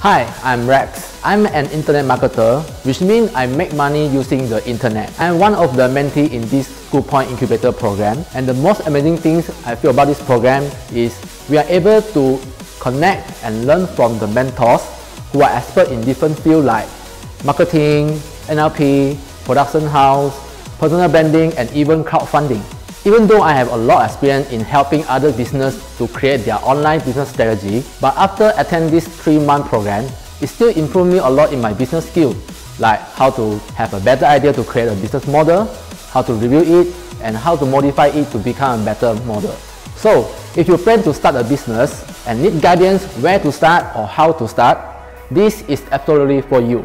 Hi, I'm Rex. I'm an internet marketer, which means I make money using the internet. I'm one of the mentees in this Scoopoint Incubator program, and the most amazing things I feel about this program is we are able to connect and learn from the mentors who are expert in different fields like marketing, NLP, production house, personal branding, and even crowdfunding. Even though I have a lot of experience in helping other business to create their online business strategy, but after attending this three-month program, it still improved me a lot in my business skill, like how to have a better idea to create a business model, how to review it, and how to modify it to become a better model. So, if you plan to start a business and need guidance where to start or how to start, this is absolutely for you.